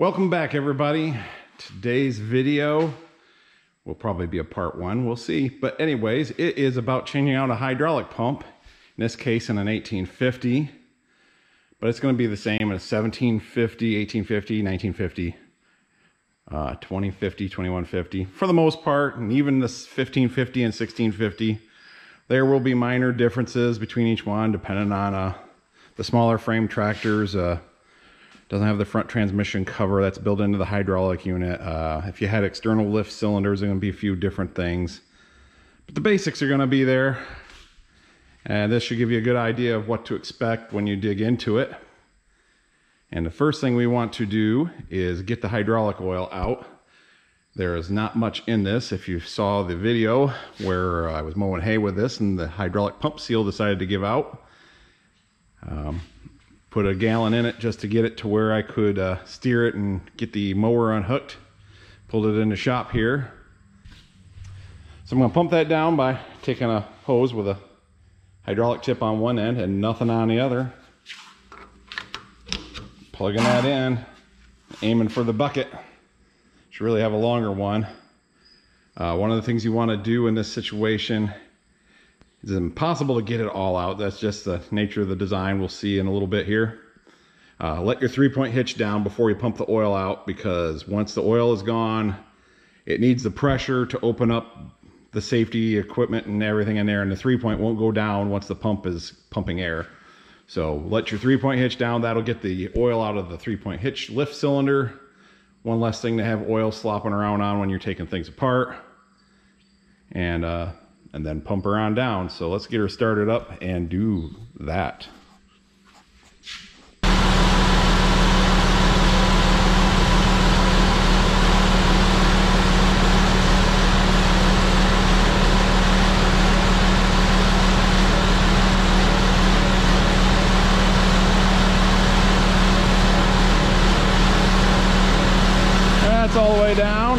Welcome back, everybody. Today's video will probably be a part one. We'll see. But anyways, it is about changing out a hydraulic pump. In this case, in an 1850. But it's going to be the same in a 1750, 1850, 1950, uh, 2050, 2150. For the most part, and even the 1550 and 1650, there will be minor differences between each one, depending on uh, the smaller frame tractors. Uh, doesn't have the front transmission cover that's built into the hydraulic unit. Uh, if you had external lift cylinders, there are going to be a few different things. But the basics are going to be there. And this should give you a good idea of what to expect when you dig into it. And the first thing we want to do is get the hydraulic oil out. There is not much in this. If you saw the video where I was mowing hay with this and the hydraulic pump seal decided to give out, um, put a gallon in it just to get it to where I could uh, steer it and get the mower unhooked. Pulled it in the shop here. So I'm gonna pump that down by taking a hose with a hydraulic tip on one end and nothing on the other. Plugging that in, aiming for the bucket. Should really have a longer one. Uh, one of the things you wanna do in this situation it's impossible to get it all out. That's just the nature of the design. We'll see in a little bit here. Uh, let your three-point hitch down before you pump the oil out because once the oil is gone, it needs the pressure to open up the safety equipment and everything in there and the three-point won't go down once the pump is pumping air. So let your three-point hitch down. That'll get the oil out of the three-point hitch lift cylinder. One less thing to have oil slopping around on when you're taking things apart. And uh, and then pump her on down. So let's get her started up and do that. That's all the way down.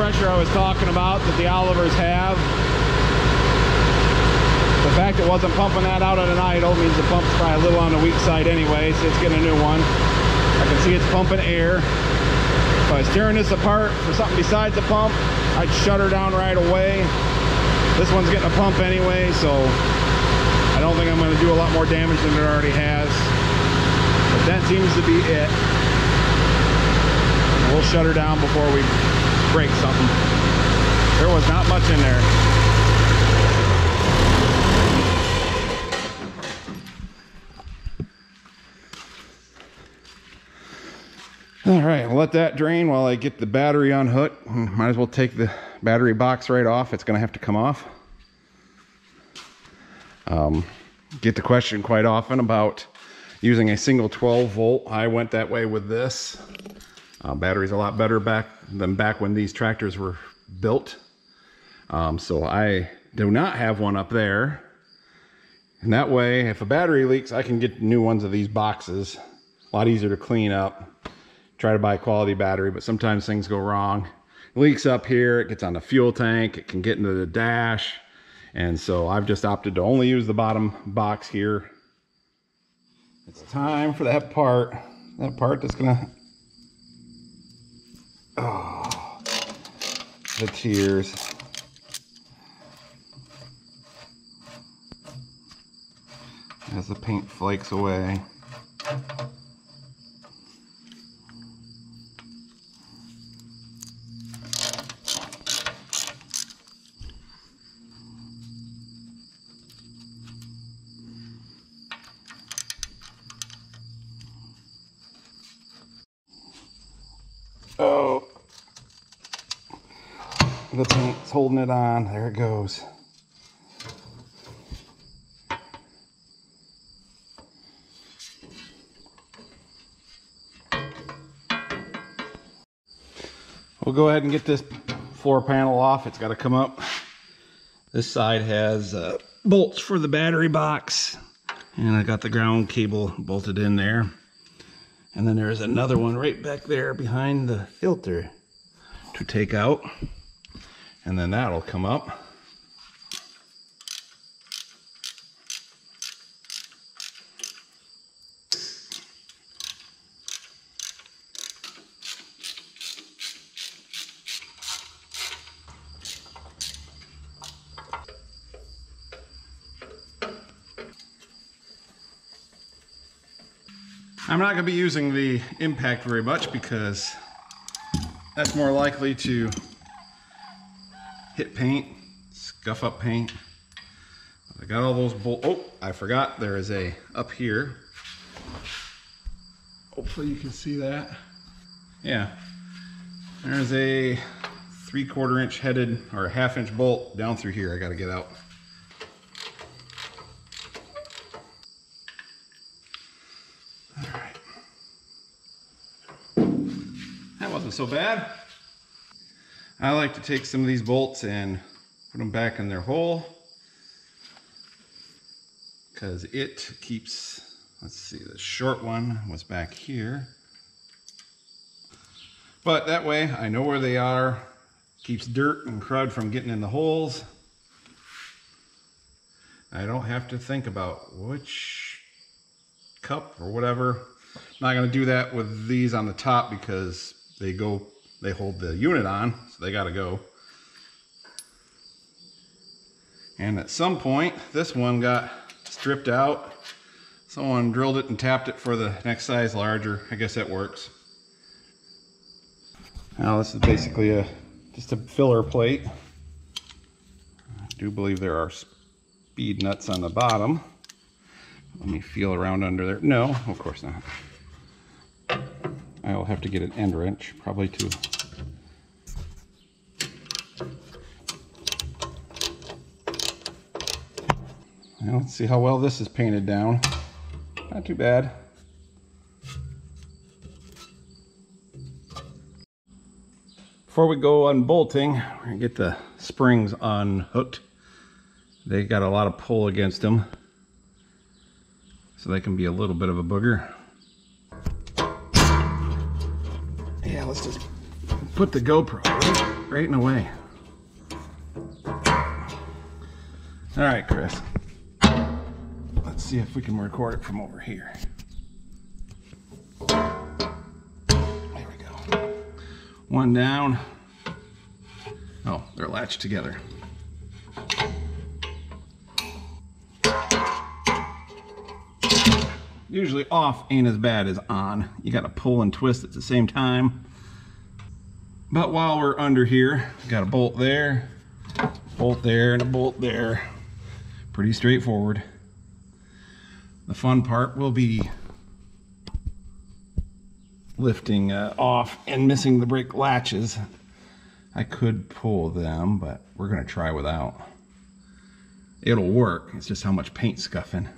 Pressure I was talking about that the Olivers have. The fact it wasn't pumping that out at an idle means the pump's probably a little on the weak side anyway, so it's getting a new one. I can see it's pumping air. If I was tearing this apart for something besides the pump, I'd shut her down right away. This one's getting a pump anyway, so I don't think I'm going to do a lot more damage than it already has. But that seems to be it. We'll shut her down before we break something. There was not much in there. All right, I'll let that drain while I get the battery unhooked. Might as well take the battery box right off. It's gonna have to come off. Um, get the question quite often about using a single 12 volt. I went that way with this. Uh, battery's a lot better back than back when these tractors were built. Um, so I do not have one up there. And that way, if a battery leaks, I can get new ones of these boxes. A lot easier to clean up. Try to buy a quality battery, but sometimes things go wrong. It leaks up here, it gets on the fuel tank, it can get into the dash. And so I've just opted to only use the bottom box here. It's time for that part, that part that's gonna Oh, the tears. As the paint flakes away. Holding it on. There it goes. We'll go ahead and get this floor panel off. It's got to come up. This side has uh, bolts for the battery box. And I got the ground cable bolted in there. And then there's another one right back there behind the filter to take out. And then that'll come up. I'm not going to be using the impact very much because that's more likely to hit paint, scuff up paint. I got all those bolt. Oh, I forgot there is a up here. Hopefully you can see that. Yeah, there's a three quarter inch headed or a half inch bolt down through here. I got to get out. All right. That wasn't so bad. I like to take some of these bolts and put them back in their hole because it keeps, let's see, the short one was back here. But that way I know where they are, keeps dirt and crud from getting in the holes. I don't have to think about which cup or whatever. I'm not going to do that with these on the top because they go, they hold the unit on, so they gotta go. And at some point, this one got stripped out. Someone drilled it and tapped it for the next size larger. I guess that works. Now this is basically a just a filler plate. I do believe there are speed nuts on the bottom. Let me feel around under there. No, of course not. I will have to get an end wrench, probably to let's see how well this is painted down. Not too bad. Before we go unbolting, we're gonna get the springs unhooked. They got a lot of pull against them, so they can be a little bit of a booger. Let's just put the GoPro right, right in the way. All right, Chris. Let's see if we can record it from over here. There we go. One down. Oh, they're latched together. Usually off ain't as bad as on. You got to pull and twist at the same time. But while we're under here, got a bolt there, bolt there, and a bolt there. Pretty straightforward. The fun part will be lifting uh, off and missing the brake latches. I could pull them, but we're gonna try without. It'll work, it's just how much paint scuffing.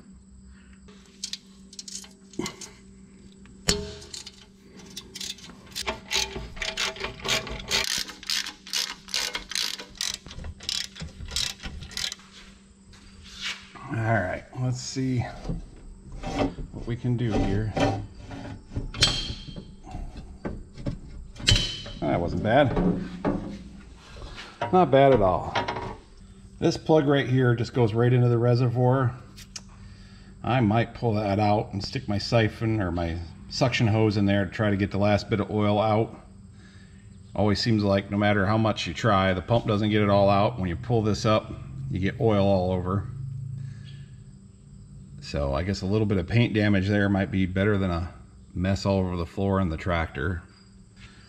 All right, let's see what we can do here. That wasn't bad. Not bad at all. This plug right here just goes right into the reservoir. I might pull that out and stick my siphon or my suction hose in there to try to get the last bit of oil out. Always seems like no matter how much you try, the pump doesn't get it all out. When you pull this up, you get oil all over. So I guess a little bit of paint damage there might be better than a mess all over the floor in the tractor.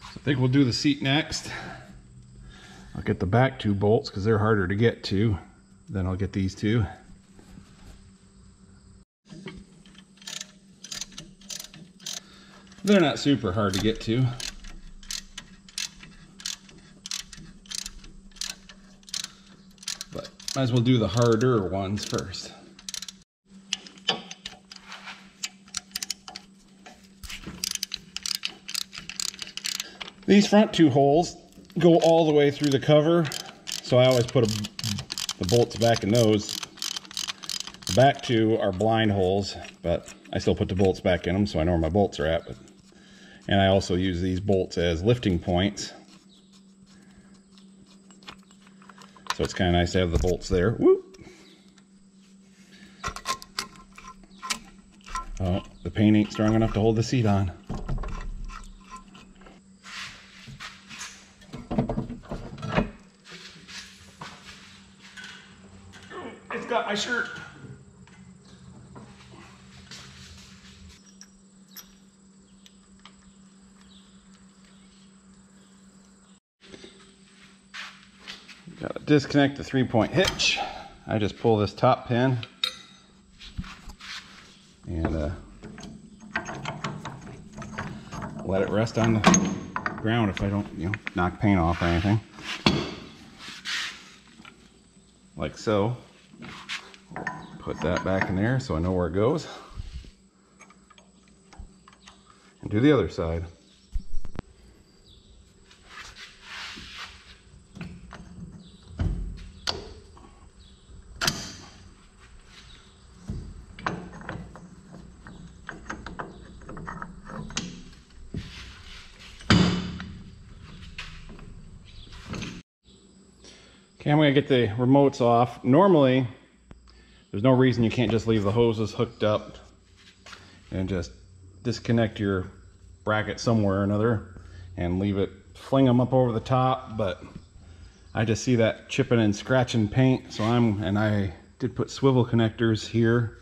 So I think we'll do the seat next. I'll get the back two bolts because they're harder to get to. Then I'll get these two. They're not super hard to get to. But might as well do the harder ones first. These front two holes, go all the way through the cover. So I always put a, the bolts back in those. The back two are blind holes, but I still put the bolts back in them so I know where my bolts are at. But, and I also use these bolts as lifting points. So it's kind of nice to have the bolts there. Woo! Oh, the paint ain't strong enough to hold the seat on. It's got my shirt. Disconnect the three-point hitch. I just pull this top pin and uh, let it rest on the ground if I don't, you know, knock paint off or anything. Like so. Put that back in there so I know where it goes. And do the other side. I'm gonna get the remotes off. Normally, there's no reason you can't just leave the hoses hooked up and just disconnect your bracket somewhere or another and leave it, fling them up over the top, but I just see that chipping and scratching paint, so I'm, and I did put swivel connectors here,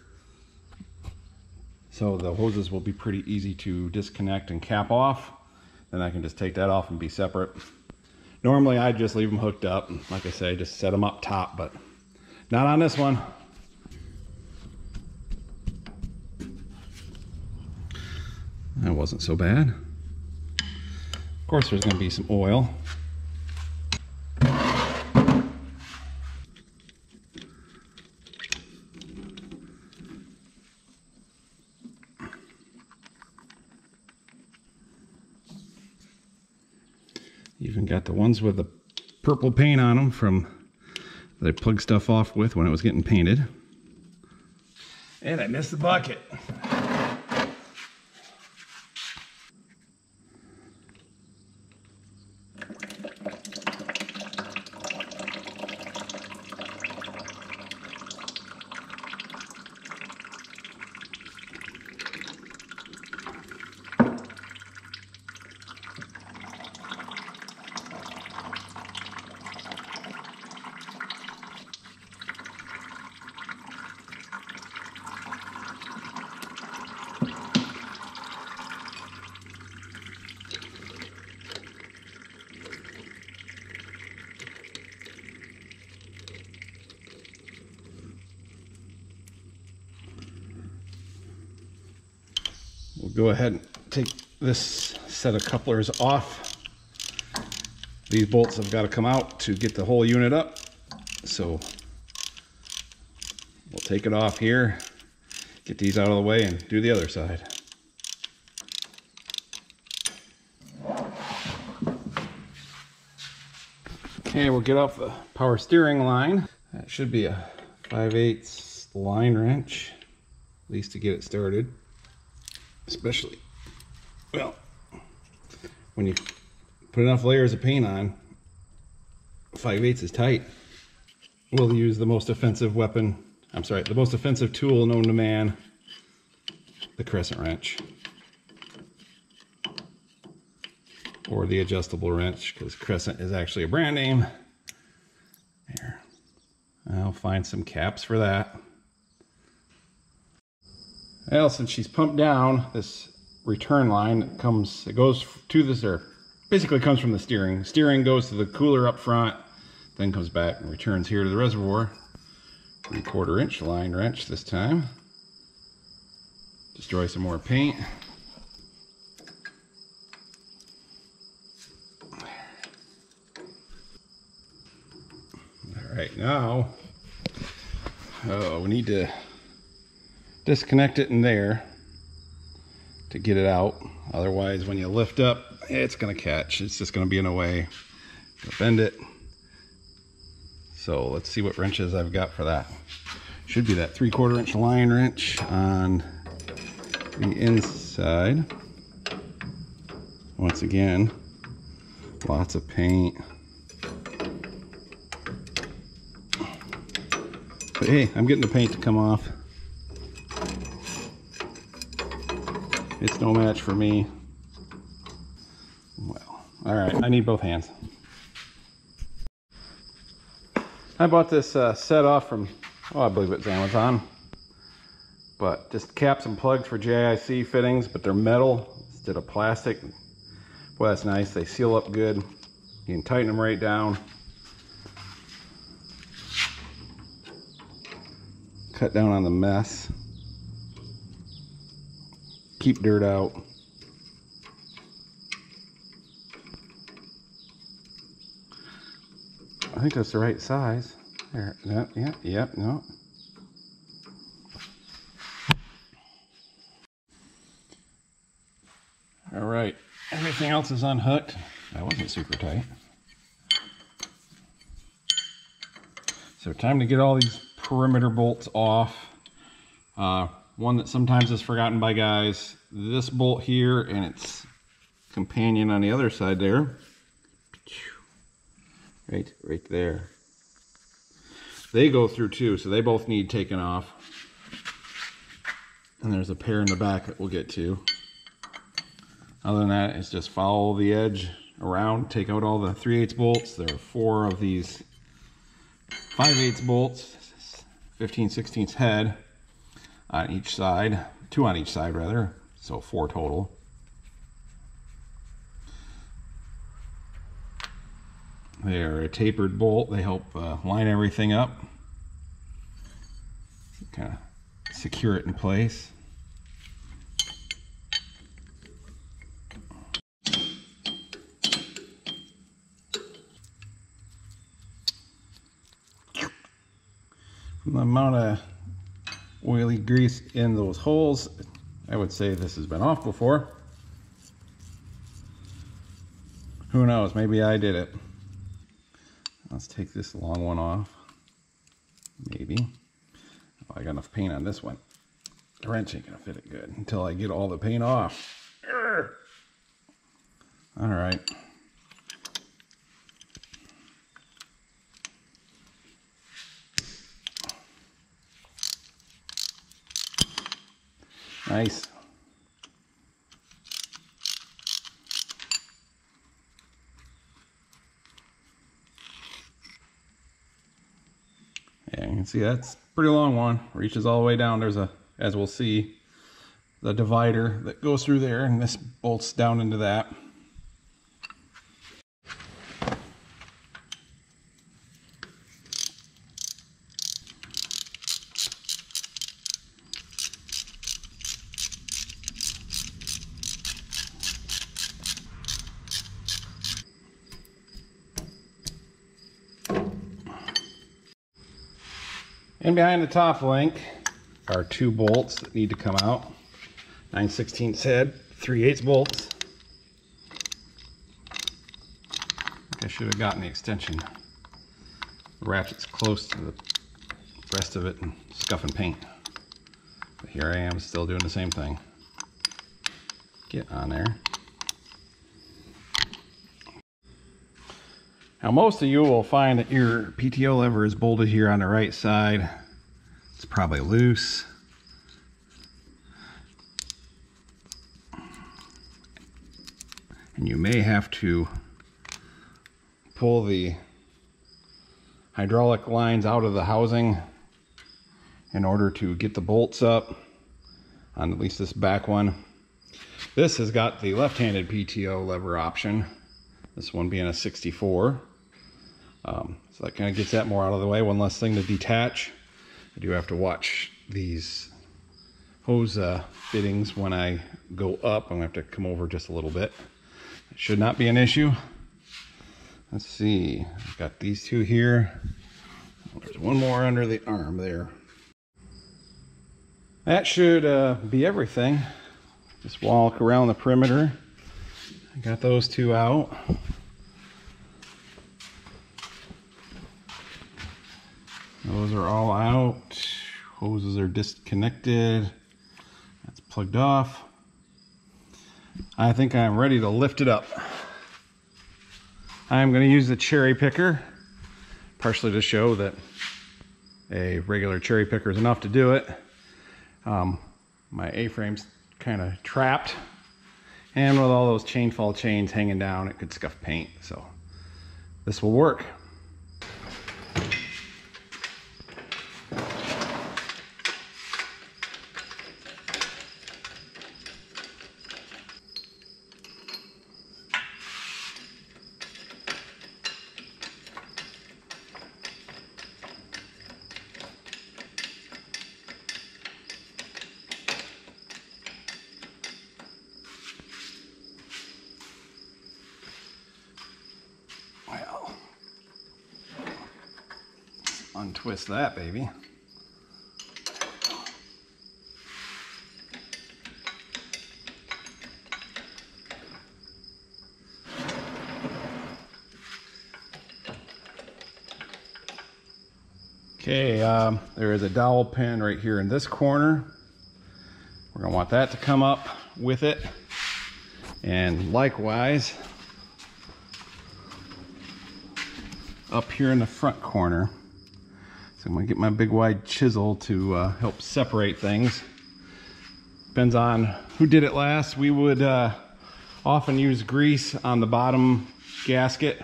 so the hoses will be pretty easy to disconnect and cap off. Then I can just take that off and be separate. Normally I'd just leave them hooked up. Like I say, just set them up top, but not on this one. That wasn't so bad. Of course there's gonna be some oil. Even got the ones with the purple paint on them from that I plugged stuff off with when it was getting painted. And I missed the bucket. Go ahead and take this set of couplers off. These bolts have got to come out to get the whole unit up. So we'll take it off here, get these out of the way and do the other side. Okay, we'll get off the power steering line. That should be a 5 8 line wrench, at least to get it started especially, well, when you put enough layers of paint on, 5 eighths is tight. We'll use the most offensive weapon, I'm sorry, the most offensive tool known to man, the crescent wrench. Or the adjustable wrench, because crescent is actually a brand name. Here, I'll find some caps for that. Well, since she's pumped down, this return line comes, it goes to this, or basically comes from the steering. Steering goes to the cooler up front, then comes back and returns here to the reservoir. Three quarter inch line wrench this time. Destroy some more paint. All right, now, oh, we need to disconnect it in there to get it out. Otherwise, when you lift up, it's gonna catch. It's just gonna be in a way. bend it. So let's see what wrenches I've got for that. Should be that three quarter inch line wrench on the inside. Once again, lots of paint. But hey, I'm getting the paint to come off. It's no match for me. Well, all right, I need both hands. I bought this uh, set off from, oh, I believe it's Amazon. But just caps and plugs for JIC fittings, but they're metal instead of plastic. Boy, that's nice. They seal up good. You can tighten them right down. Cut down on the mess. Keep dirt out. I think that's the right size. There, yep, yep, yep, no. All right, everything else is unhooked. That wasn't super tight. So time to get all these perimeter bolts off. Uh, one that sometimes is forgotten by guys, this bolt here and its companion on the other side there. Right, right there. They go through too, so they both need taken off. And there's a pair in the back that we'll get to. Other than that, it's just follow the edge around, take out all the 3 8 bolts. There are four of these 5 8 bolts, 15 16 head on each side, two on each side rather, so four total. They're a tapered bolt. They help uh, line everything up, kind of secure it in place. From the amount of oily grease in those holes, I would say this has been off before. Who knows, maybe I did it. Let's take this long one off. Maybe. Oh, I got enough paint on this one. The wrench ain't gonna fit it good until I get all the paint off. All right. Nice. Yeah, you can see that's pretty long one. Reaches all the way down. There's a, as we'll see, the divider that goes through there and this bolts down into that. And behind the top link are two bolts that need to come out. 9 16 head, 3 8 bolts. I, I should have gotten the extension. Ratchet's close to the rest of it and scuffing paint. But here I am still doing the same thing. Get on there. Now most of you will find that your PTO lever is bolted here on the right side. It's probably loose. And you may have to pull the hydraulic lines out of the housing in order to get the bolts up on at least this back one. This has got the left-handed PTO lever option, this one being a 64. Um, so that kind of gets that more out of the way. One less thing to detach. I do have to watch these hose uh, fittings when I go up. I'm to have to come over just a little bit. It should not be an issue. Let's see. I've got these two here. There's one more under the arm there. That should uh, be everything. Just walk around the perimeter. I got those two out. Those are all out. Hoses are disconnected. That's plugged off. I think I'm ready to lift it up. I'm going to use the cherry picker, partially to show that a regular cherry picker is enough to do it. Um, my A-frame's kind of trapped, and with all those chain fall chains hanging down, it could scuff paint. So this will work. Well, that baby. Okay, um, there is a dowel pin right here in this corner. We're gonna want that to come up with it. And likewise, up here in the front corner. So I'm gonna get my big wide chisel to uh, help separate things. Depends on who did it last. We would uh, often use grease on the bottom gasket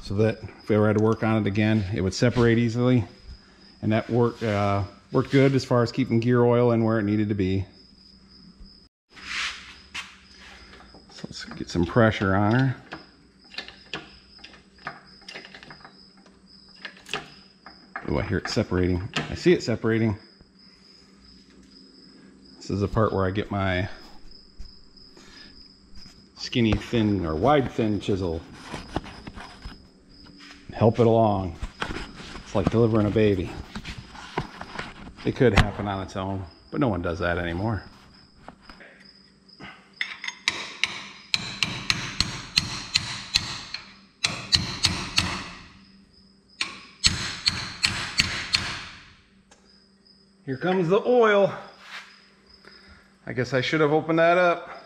so that if we ever had to work on it again, it would separate easily. And that worked, uh, worked good as far as keeping gear oil in where it needed to be. So let's get some pressure on her. Oh, I hear it separating. I see it separating. This is the part where I get my skinny thin or wide thin chisel. Help it along. It's like delivering a baby. It could happen on its own, but no one does that anymore. Here comes the oil. I guess I should have opened that up.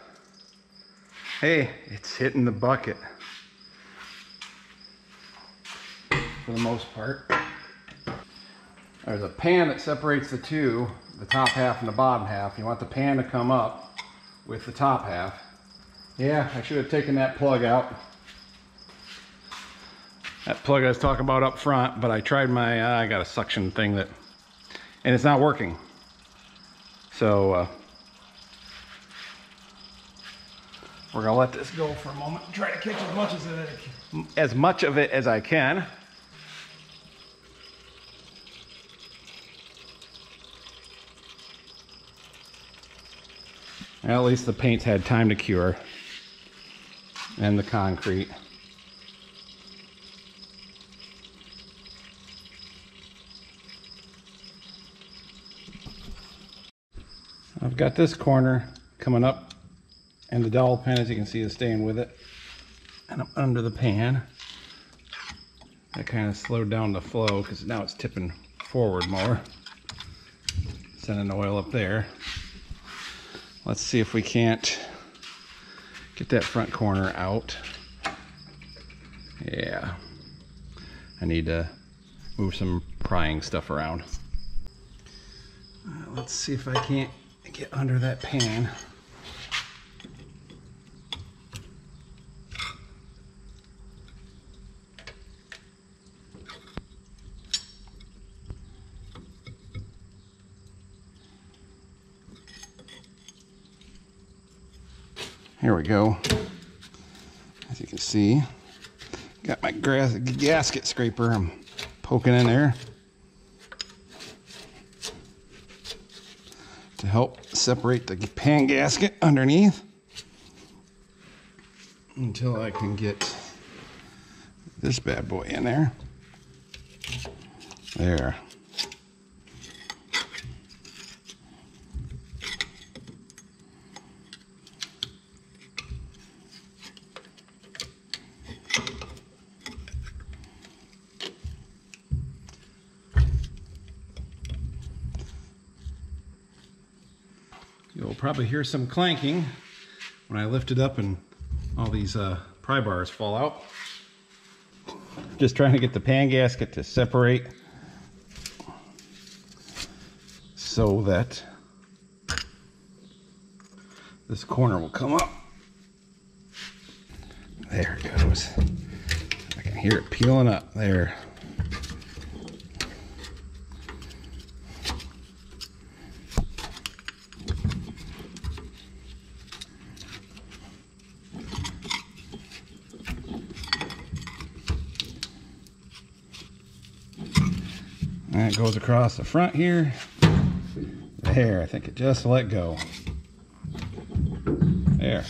Hey, it's hitting the bucket. For the most part. There's a pan that separates the two, the top half and the bottom half. You want the pan to come up with the top half. Yeah, I should have taken that plug out. That plug I was talking about up front, but I tried my, uh, I got a suction thing that, and it's not working. So, uh, we're gonna let this go for a moment. And try to catch as much as it, as much of it as I can. At least the paint's had time to cure. And the concrete. I've got this corner coming up and the dowel pin as you can see is staying with it. And I'm under the pan. That kind of slowed down the flow because now it's tipping forward more. Sending oil up there. Let's see if we can't get that front corner out. Yeah. I need to move some prying stuff around. Uh, let's see if I can't get under that pan. Here we go. As you can see, got my gasket scraper. I'm poking in there help separate the pan gasket underneath until I can get this bad boy in there. There. Probably hear some clanking when I lift it up and all these uh, pry bars fall out. Just trying to get the pan gasket to separate so that this corner will come up. There it goes. I can hear it peeling up there. And it goes across the front here. There, I think it just let go. There.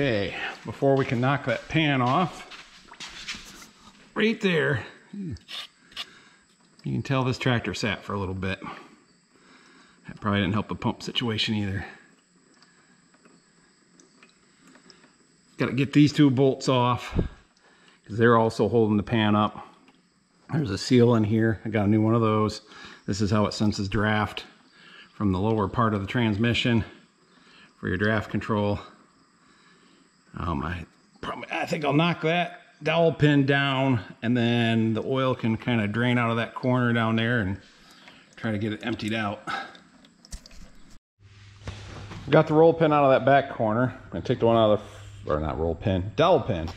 Okay, before we can knock that pan off, right there, you can tell this tractor sat for a little bit. That probably didn't help the pump situation either. Got to get these two bolts off because they're also holding the pan up. There's a seal in here. I got a new one of those. This is how it senses draft from the lower part of the transmission for your draft control. Um, I probably, I think I'll knock that dowel pin down and then the oil can kind of drain out of that corner down there and try to get it emptied out. Got the roll pin out of that back corner. and take the one out of the, or not roll pin, dowel pin.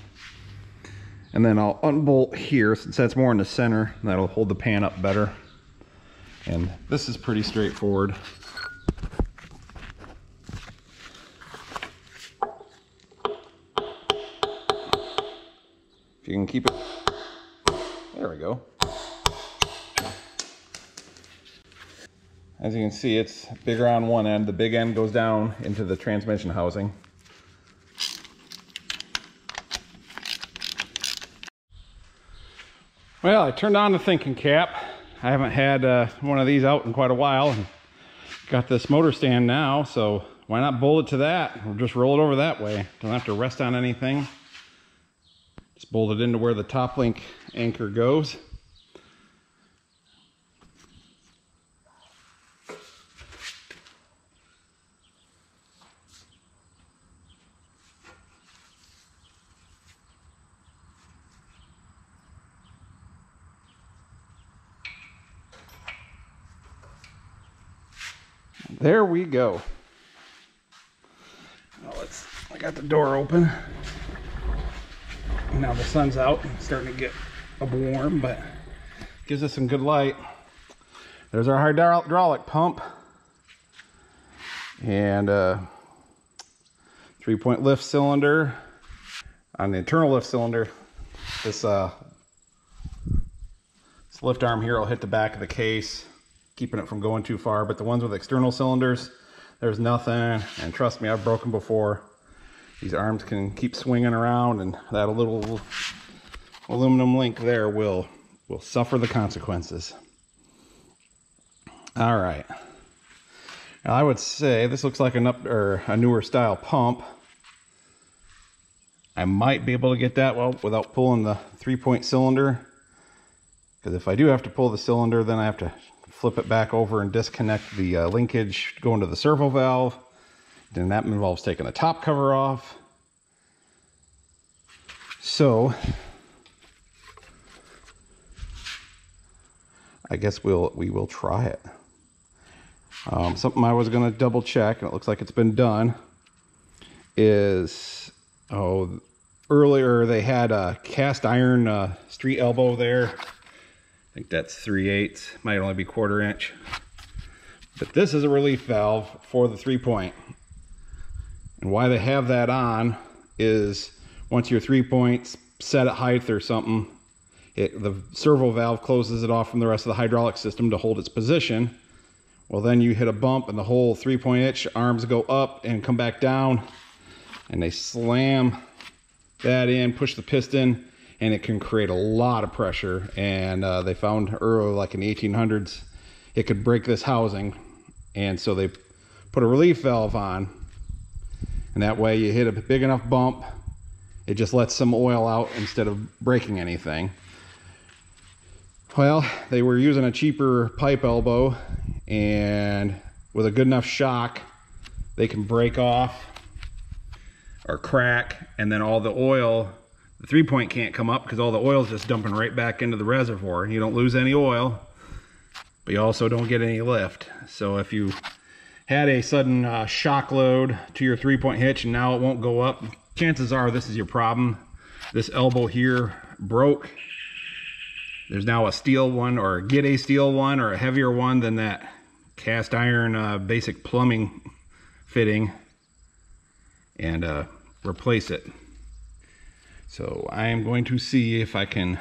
And then I'll unbolt here since that's more in the center. That'll hold the pan up better. And this is pretty straightforward. You can keep it, there we go. As you can see, it's bigger on one end. The big end goes down into the transmission housing. Well, I turned on the thinking cap. I haven't had uh, one of these out in quite a while. and Got this motor stand now, so why not bolt it to that? Or just roll it over that way. Don't have to rest on anything. Just bolt it into where the top link anchor goes. There we go. Now let's, I got the door open now the sun's out and starting to get a warm, but gives us some good light. There's our hydraulic pump and a three-point lift cylinder. On the internal lift cylinder, this uh, this lift arm here will hit the back of the case, keeping it from going too far. But the ones with external cylinders, there's nothing. And trust me, I've broken before these arms can keep swinging around and that little aluminum link there will will suffer the consequences. All right. Now I would say this looks like an up or a newer style pump. I might be able to get that well without pulling the three-point cylinder. Because if I do have to pull the cylinder, then I have to flip it back over and disconnect the uh, linkage going to the servo valve. Then that involves taking the top cover off. So, I guess we'll we will try it. Um, something I was going to double check, and it looks like it's been done, is, oh, earlier they had a cast iron uh, street elbow there. I think that's 3 eighths, might only be quarter inch. But this is a relief valve for the three point. And why they have that on is once your three points set at height or something, it, the servo valve closes it off from the rest of the hydraulic system to hold its position. Well, then you hit a bump and the whole three point hitch arms go up and come back down and they slam that in, push the piston, and it can create a lot of pressure. And uh, they found early, like in the 1800s, it could break this housing. And so they put a relief valve on. And that way you hit a big enough bump, it just lets some oil out instead of breaking anything. Well, they were using a cheaper pipe elbow and with a good enough shock, they can break off or crack and then all the oil, the three point can't come up because all the oil is just dumping right back into the reservoir. You don't lose any oil, but you also don't get any lift. So if you had a sudden uh, shock load to your three point hitch and now it won't go up, chances are this is your problem. This elbow here broke there's now a steel one or get a steel one or a heavier one than that cast iron uh, basic plumbing fitting and uh, replace it. So I am going to see if I can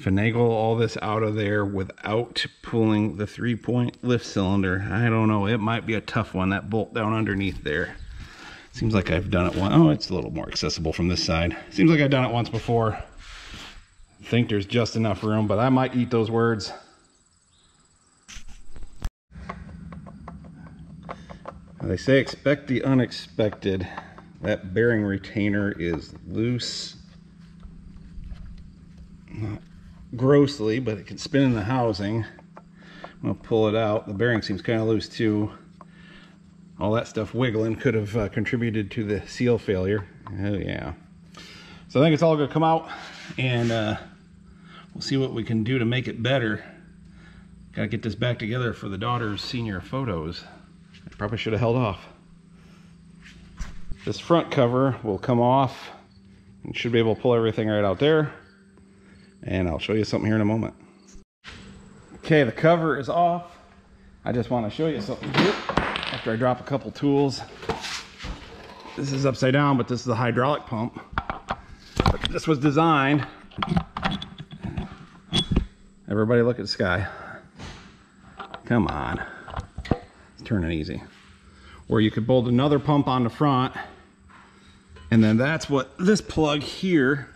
finagle all this out of there without pulling the three point lift cylinder. I don't know, it might be a tough one, that bolt down underneath there. Seems like I've done it once. Oh, it's a little more accessible from this side. Seems like I've done it once before think there's just enough room, but I might eat those words. They say expect the unexpected. That bearing retainer is loose. Not grossly, but it can spin in the housing. I'm gonna pull it out. The bearing seems kind of loose too. All that stuff wiggling could have uh, contributed to the seal failure. Oh yeah. So I think it's all gonna come out and uh, we'll see what we can do to make it better. Gotta get this back together for the daughter's senior photos. I probably should have held off. This front cover will come off and should be able to pull everything right out there. And I'll show you something here in a moment. Okay, the cover is off. I just want to show you something here after I drop a couple tools. This is upside down, but this is a hydraulic pump. This was designed Everybody look at the sky. Come on. It's turning easy. Or you could bolt another pump on the front. And then that's what this plug here,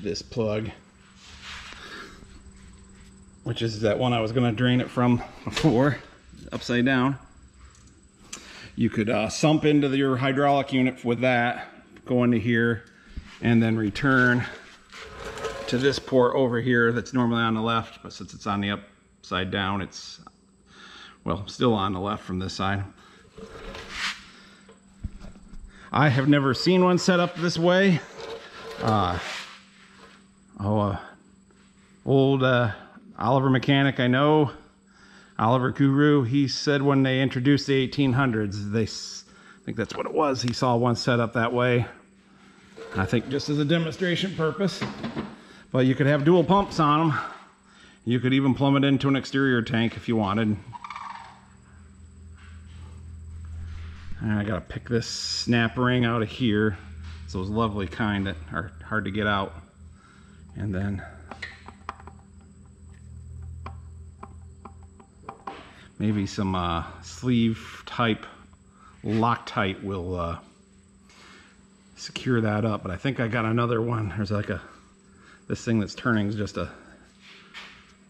this plug, which is that one I was gonna drain it from before, upside down. You could uh, sump into your hydraulic unit with that, go into here, and then return to this port over here that's normally on the left, but since it's on the upside down, it's, well, still on the left from this side. I have never seen one set up this way. Uh, oh, uh, old uh, Oliver mechanic I know, Oliver Guru, he said when they introduced the 1800s, they, I think that's what it was, he saw one set up that way. I think just as a demonstration purpose. But you could have dual pumps on them. You could even plumb it into an exterior tank if you wanted. And I gotta pick this snap ring out of here. It's those lovely kind that are hard to get out. And then maybe some uh, sleeve type Loctite will uh, secure that up. But I think I got another one. There's like a this thing that's turning is just a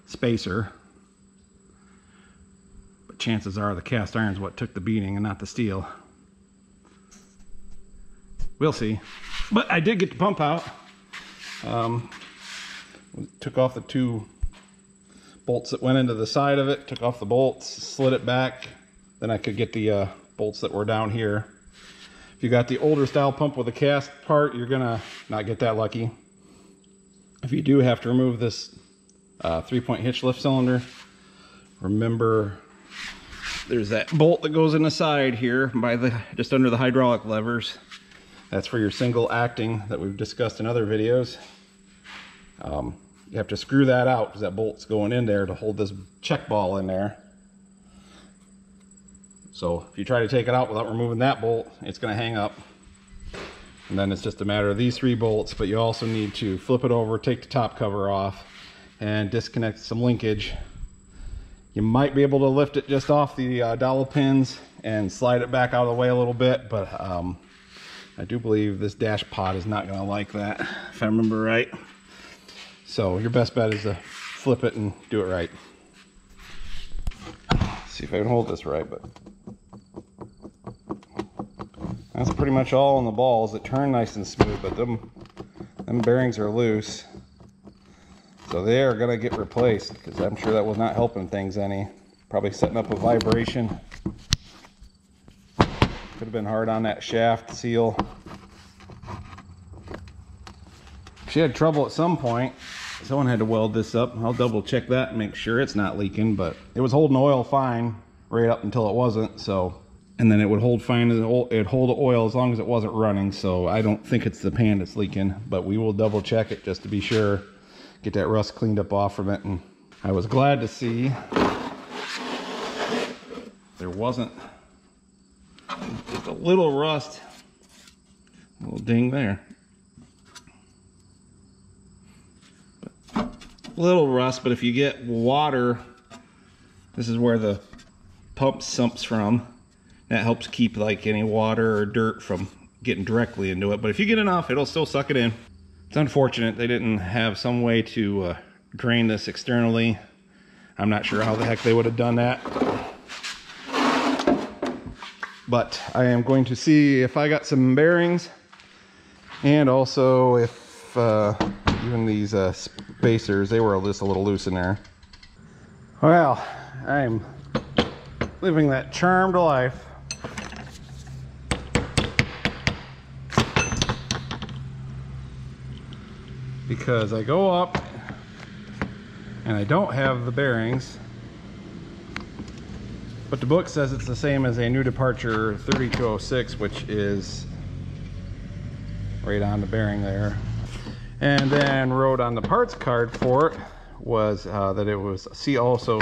spacer. But chances are the cast iron is what took the beating and not the steel. We'll see. But I did get the pump out. Um, took off the two bolts that went into the side of it, took off the bolts, slid it back. Then I could get the uh, bolts that were down here. If you got the older style pump with a cast part, you're gonna not get that lucky if you do have to remove this uh, three-point hitch lift cylinder, remember there's that bolt that goes in the side here by the just under the hydraulic levers. That's for your single acting that we've discussed in other videos. Um, you have to screw that out because that bolt's going in there to hold this check ball in there. So if you try to take it out without removing that bolt, it's gonna hang up. And then it's just a matter of these three bolts, but you also need to flip it over, take the top cover off, and disconnect some linkage. You might be able to lift it just off the uh, dowel pins and slide it back out of the way a little bit, but um, I do believe this dashpot is not gonna like that, if I remember right. So your best bet is to flip it and do it right. Let's see if I can hold this right, but that's pretty much all on the balls. It turned nice and smooth, but them, them bearings are loose. So they are gonna get replaced because I'm sure that was not helping things any. Probably setting up a vibration. Could have been hard on that shaft seal. She had trouble at some point. Someone had to weld this up. I'll double check that and make sure it's not leaking, but it was holding oil fine right up until it wasn't, so and then it would hold fine it'd hold oil as long as it wasn't running so i don't think it's the pan that's leaking but we will double check it just to be sure get that rust cleaned up off from it and i was glad to see there wasn't just a little rust a little ding there little rust but if you get water this is where the pump sumps from that helps keep like any water or dirt from getting directly into it. But if you get enough, it'll still suck it in. It's unfortunate they didn't have some way to uh, drain this externally. I'm not sure how the heck they would have done that. But I am going to see if I got some bearings and also if uh, even these uh, spacers, they were just a little loose in there. Well, I'm living that charmed life. because I go up and I don't have the bearings but the book says it's the same as a new departure 3206 which is right on the bearing there and then wrote on the parts card for it was uh, that it was see also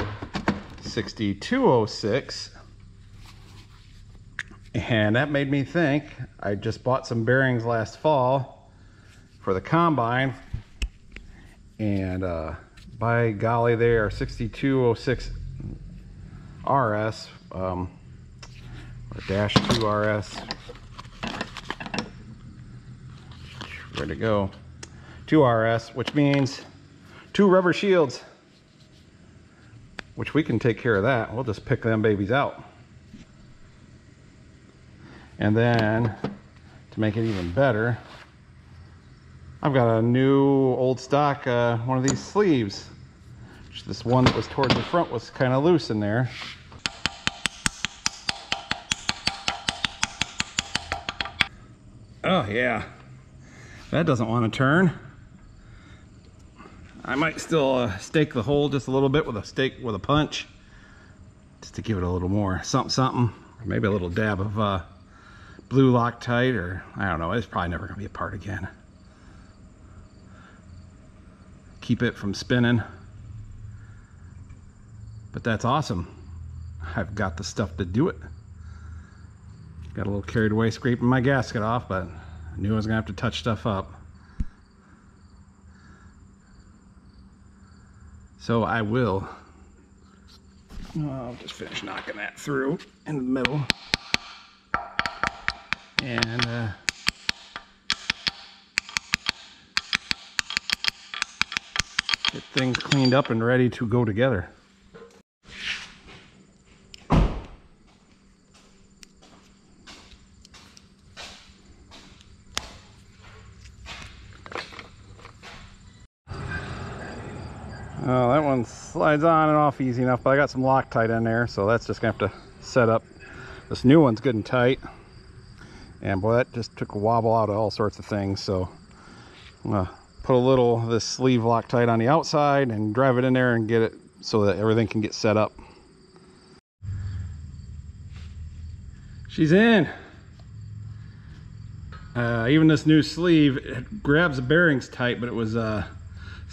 6206 and that made me think I just bought some bearings last fall for the combine. And uh, by golly they are 6206 RS um, or dash 2 RS ready to go 2 RS which means two rubber shields which we can take care of that we'll just pick them babies out and then to make it even better I've got a new old stock, uh, one of these sleeves. This one that was towards the front was kind of loose in there. Oh yeah, that doesn't want to turn. I might still uh, stake the hole just a little bit with a stake with a punch, just to give it a little more something something, or maybe a little dab of uh, blue Loctite, or I don't know. It's probably never gonna be apart again keep it from spinning. But that's awesome. I've got the stuff to do it. Got a little carried away scraping my gasket off, but I knew I was gonna have to touch stuff up. So I will. I'll just finish knocking that through in the middle. And uh, get things cleaned up and ready to go together. Oh, that one slides on and off easy enough, but I got some Loctite in there, so that's just gonna have to set up. This new one's good and tight. And boy, that just took a wobble out of all sorts of things, so I'm gonna put a little of this sleeve Loctite on the outside and drive it in there and get it so that everything can get set up. She's in. Uh, even this new sleeve grabs the bearings tight, but it was uh,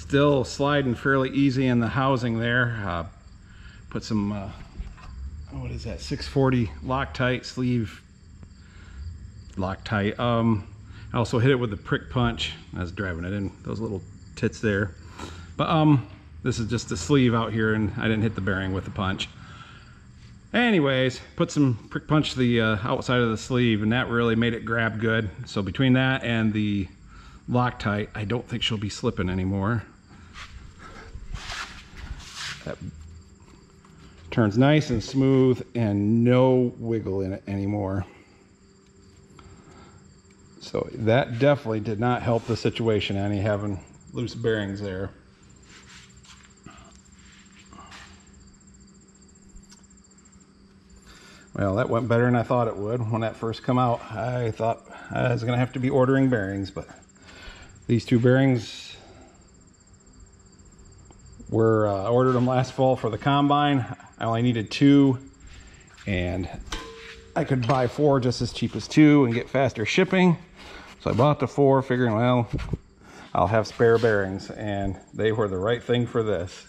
still sliding fairly easy in the housing there. Uh, put some uh, what is that? 640 Loctite sleeve. Loctite. Um I also hit it with the prick punch. I was driving it in those little tits there. But um this is just the sleeve out here and I didn't hit the bearing with the punch. Anyways put some prick punch to the uh, outside of the sleeve and that really made it grab good. So between that and the Loctite I don't think she'll be slipping anymore that turns nice and smooth and no wiggle in it anymore. So that definitely did not help the situation any having loose bearings there. Well, that went better than I thought it would when that first come out. I thought I was going to have to be ordering bearings, but these two bearings were uh, ordered them last fall for the combine. I only needed two, and I could buy four just as cheap as two and get faster shipping. So I bought the four, figuring, well, I'll have spare bearings, and they were the right thing for this.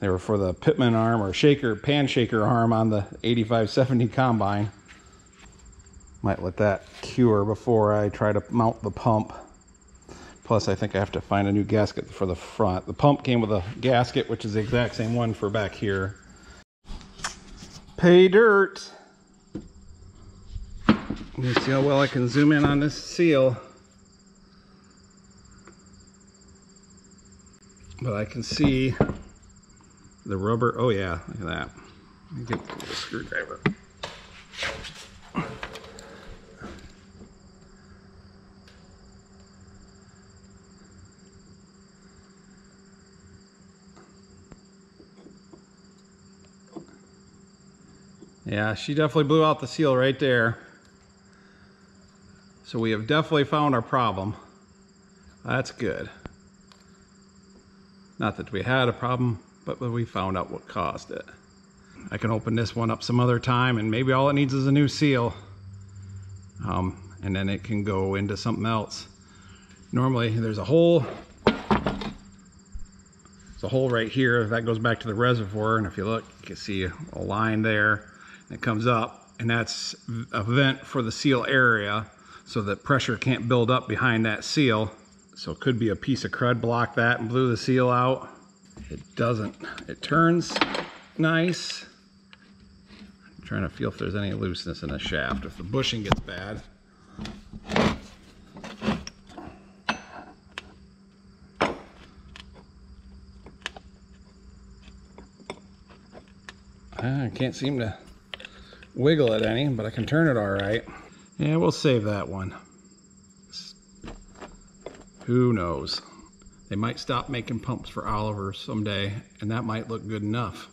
They were for the Pitman arm or shaker, pan shaker arm on the 8570 combine. Might let that cure before I try to mount the pump. Plus, I think I have to find a new gasket for the front. The pump came with a gasket, which is the exact same one for back here. Pay dirt. Let me see how well I can zoom in on this seal. But I can see the rubber. Oh yeah, look at that. Let me get the screwdriver. Yeah, she definitely blew out the seal right there. So we have definitely found our problem. That's good. Not that we had a problem, but we found out what caused it. I can open this one up some other time and maybe all it needs is a new seal. Um, and then it can go into something else. Normally there's a hole, there's a hole right here that goes back to the reservoir. And if you look, you can see a line there it comes up and that's a vent for the seal area so that pressure can't build up behind that seal. So it could be a piece of crud blocked that and blew the seal out. It doesn't. It turns nice. I'm trying to feel if there's any looseness in the shaft, if the bushing gets bad. Ah, I can't seem to wiggle it any, but I can turn it all right. Yeah, we'll save that one. Who knows? They might stop making pumps for Oliver someday, and that might look good enough.